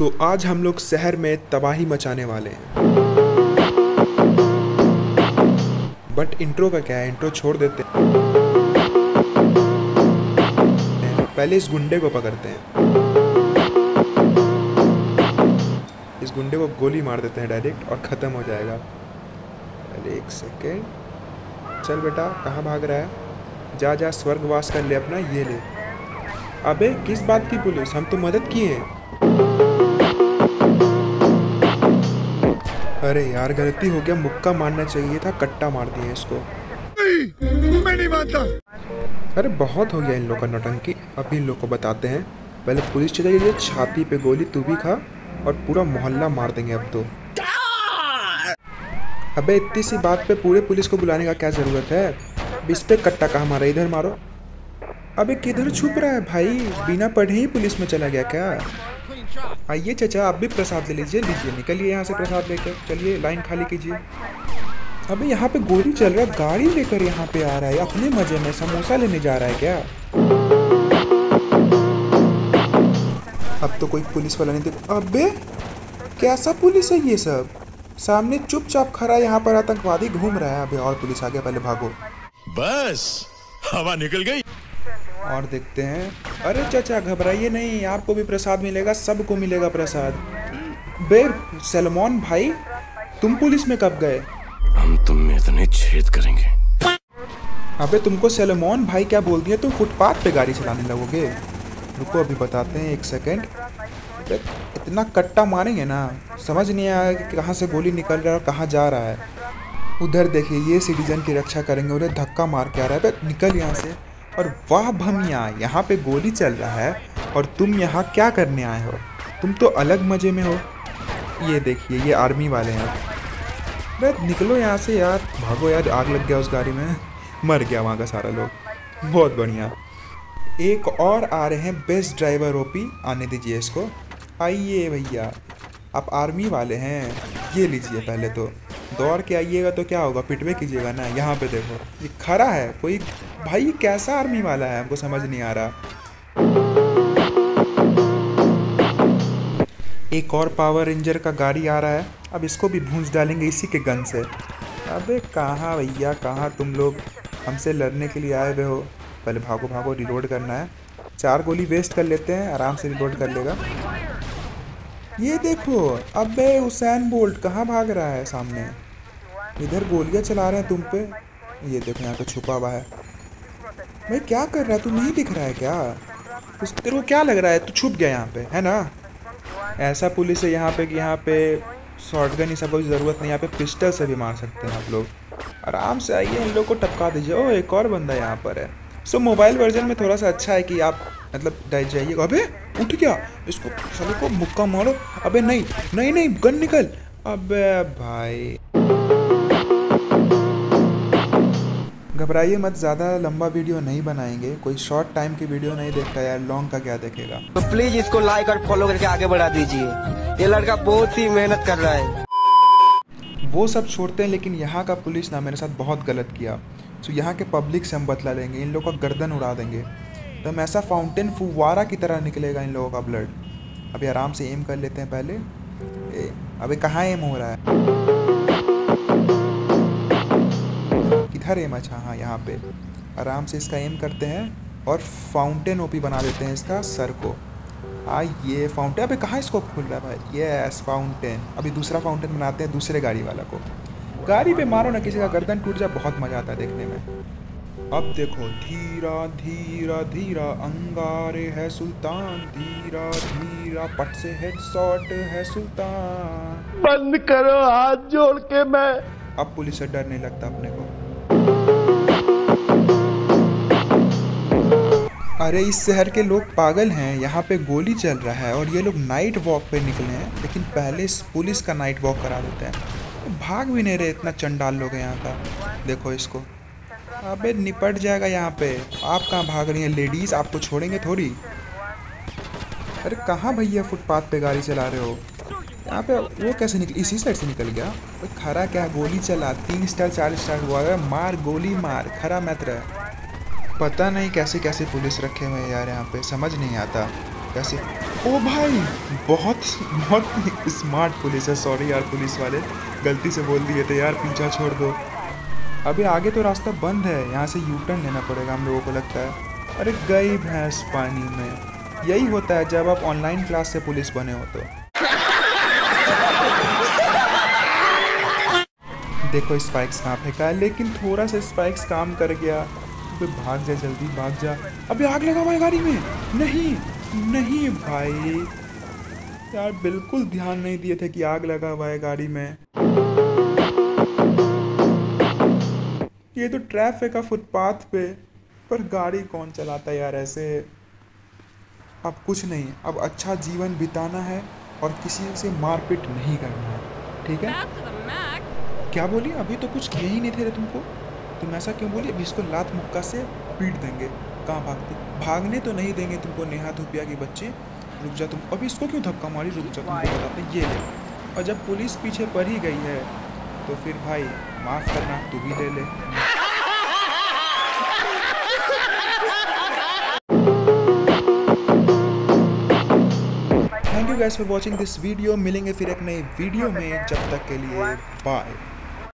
तो आज हम लोग शहर में तबाही मचाने वाले हैं। बट इंट्रो का क्या है? इंट्रो छोड़ देते हैं। पहले इस गुंडे को पकड़ते हैं। इस गुंडे को गोली मार देते हैं डायरेक्ट और ख़त्म हो जाएगा। पहले एक सेकेंड चल बेटा, कहाँ भाग रहा है? जा जा, स्वर्गवास कर ले अपना, ये ले। अबे, किस बात की पुलिस? हम तो मदद किए हैं। अरे यार गलती हो गया मुक्का मारना चाहिए था कट्टा मार दिया इसको। मैं नहीं मानता। अरे बहुत हो गया इन लोग का नौटंकी। अभी इन लोग को बताते हैं। पहले पुलिस चले गई छाती पे गोली तू भी खा और पूरा मोहल्ला मार देंगे अब तो। अबे इतनी सी बात पे पूरे पुलिस को बुलाने का क्या ज़रूरत है? इस पे कट्टा कहाँ मारा इधर मारो। अबे किधर छुप रहा है भाई? बिना पढ़े ही पुलिस में चला गया क्या? आइए चाचा, आप भी प्रसाद ले लीजिए लीजिए, निकलिए यहाँ से प्रसाद लेकर। चलिए, लाइन खाली कीजिए। अबे, यहाँ पे गोली चल रहा है, गाड़ी लेकर यहाँ पे आ रहा है, अपने मज़े में समोसा लेने जा रहा है क्या? अब तो कोई पुलिस वाला नहीं देख अबे, कैसा पुलिस है ये सब? सामने चुपचाप खड़ा यहाँ पर आतंकवादी घूम रहा है। अबे, और पुलिस आ गया पहले भागो। बस, हवा निकल गई। और देखते हैं। अरे चाचा घबराइए नहीं आपको भी प्रसाद मिलेगा सबको मिलेगा प्रसाद। बे सलमान भाई तुम पुलिस में कब गए? हम तुम में इतने छेद करेंगे। अबे तुमको सलमान भाई क्या बोल दिया तुम फुटपाथ पे गाड़ी चलाने लगोगे। रुको अभी बताते हैं एक सेकेंड इतना कट्टा मारेंगे ना। समझ नहीं आया कि कहाँ से गोली निकल रहा है और कहाँ जा रहा है। उधर देखिए ये सिटीजन की रक्षा करेंगे उन्हें धक्का मार के आ रहा है। निकल यहाँ से। और वाह भमिया, यहाँ पे गोली चल रहा है और तुम यहाँ क्या करने आए हो? तुम तो अलग मज़े में हो। ये देखिए, ये आर्मी वाले हैं। बे निकलो यहाँ से यार। भागो यार, आग लग गया उस गाड़ी में। मर गया वहाँ का सारा लोग। बहुत बढ़िया। एक और आ रहे हैं बेस्ट ड्राइवर ओपी आने दीजिए इसको। आइए भैया। आप आर्मी वाले हैं। ये लीजिए पहले तो। दौड़ के आइएगा तो क्या होगा? पिटवे कीजिएगा ना। यहाँ पे देखो। ये खड़ा है। कोई भाई कैसा आर्मी वाला है? हमको समझ नहीं आ रहा। एक और पावर रेंजर का गाड़ी आ रहा है। अब इसको भी भूंज डालेंगे इसी के गन से। अबे कहाँ भैया? कहाँ तुम लोग? हमसे लड़ने के लिए आए हुए हो। पहले भागो भागो रिलोड करना है। चार गोली वेस्ट कर लेते हैं। आराम से रिलोड कर लेगा। ये देखो, अबे हुसैन बोल्ट कहाँ भाग रहा है सामने? इधर गोलियाँ चला रहे हैं तुम पे। ये देखो, यहाँ पे छुपा हुआ है। भाई क्या कर रहा? है तू नहीं दिख रहा है क्या? उस तेरे को क्या लग रहा है? तू छुप गया यहाँ पे, है ना? ऐसा पुलिस है यहाँ पे कि यहाँ पे शॉर्ट गन सब ज़रूरत नहीं। यहाँ पे पिस्टल से भी मार सकते हैं आप लोग। आराम से आइए, इन लोग को टपका दीजिए। ओ एक और बंदा यहाँ पर है। सो मोबाइल वर्जन में थोड़ा सा अच्छा है कि आप मतलब डर जाइएगा। अबे उठ गया इसको साले को मुक्का मारो। अबे नहीं नहीं नहीं गन निकल। अबे भाई। घबराइए मत ज़्यादा लंबा वीडियो नहीं बनाएँगे। कोई शॉर्ट टाइम की वीडियो नहीं देखता यार लॉन्ग का क्या देखेगा? तो प्लीज़ इसको लाइक और फॉलो करके आगे बढ़ा दीजिए। ये लड़का बहुत ही मेहनत कर रहा है। वो सब छोड़ते हैं लेकिन यहाँ का पुलिस ना मेरे साथ बहुत गलत किया। तो यहाँ के पब्लिक से हम बतला लेंगे इन लोगों का गर्दन उड़ा देंगे। तो हम ऐसा फाउंटेन फुवारा की तरह निकलेगा इन लोगों का ब्लड अभी आराम से एम कर लेते हैं पहले। ए, अबे कहाँ एम हो रहा है? किधर एम अच्छा हाँ यहाँ पे। आराम से इसका एम करते हैं और फाउंटेन ओपी बना देते हैं इसका सर को। आ ये फाउंटेन अबे कहाँ इसको खुल रहा है भाई? यस फाउंटेन अभी दूसरा फाउंटेन बनाते हैं दूसरे गाड़ी वाला को। गाड़ी पे मारो ना किसी का गर्दन टूट जाए बहुत मज़ा आता है देखने में। अब देखो धीरा धीरा धीरा अंगारे है सुल्तान। धीरा धीरा पट से हेड शॉट है सुल्तान। बंद करो हाथ जोड़ के मैं। अब पुलिस से डर नहीं लगता अपने को। अरे इस शहर के लोग पागल हैं। यहाँ पे गोली चल रहा है और ये लोग नाइट वॉक पे निकले हैं लेकिन पहले पुलिस का नाइट वॉक करा देते हैं। भाग भी नहीं रहे, इतना चंडाल लोग यहाँ का। देखो इसको। अबे निपट जाएगा यहाँ पे। आप कहाँ भाग रही हैं? लेडीज़ आपको छोड़ेंगे थोड़ी? अरे कहाँ भैया फुटपाथ पे गाड़ी चला रहे हो? यहाँ पे वो कैसे निकल, इसी साइड से निकल गया? वो खरा क्या गोली चला? तीन स्टार चार स्टार हुआ है। मार, गोली मार। खरा मैत्र पता नहीं कैसे कैसे पुलिस रखे हुए हैं यार यहाँ पे। समझ नहीं आता। कैसे ओ भाई, बहुत बहुत स्मार्ट पुलिस है सॉरी यार पुलिस वाले। गलती से बोल दिए थे यार, पीछा छोड़ दो। अभी आगे तो रास्ता बंद है, यहाँ से यू टर्न लेना पड़ेगा हम लोगों को लगता है। अरे गई भैंस पानी में। यही होता है, जब आप ऑनलाइन क्लास से पुलिस बने हो तो। देखो स्पाइक्स कहाँ फेंका है, लेकिन थोड़ा सा स्पाइक्स काम कर गया। अबे भाग जा जल्दी, भाग जा। अबे आग लगा हुआ है गाड़ी में। नहीं। नहीं भाई। यार बिल्कुल ध्यान नहीं दिए थे कि आग लगा हुआ है गाड़ी में। ये तो ट्रैफ़िक है फुटपाथ पे पर गाड़ी कौन चलाता है यार ऐसे? अब कुछ नहीं अब अच्छा जीवन बिताना है और किसी से मारपीट नहीं करना है ठीक है. क्या बोली? अभी तो कुछ किए ही नहीं थे रे तुमको? तुम ऐसा क्यों बोली? अभी इसको लात मुक्का से पीट देंगे। कहाँ भागते? भागने तो नहीं देंगे तुमको नेहा धुपिया के बच्चे। रुक जा तुम। अभी इसको क्यों धक्का मारी? रुक जा, तुमको बताते ये ले। और जब पुलिस पीछे पड़ ही गई है तो फिर भाई, माफ़ करना, तू भी ले ले। Thank you guys for watching this video मिलेंगे फिर एक नई वीडियो में। जब तक के लिए बाय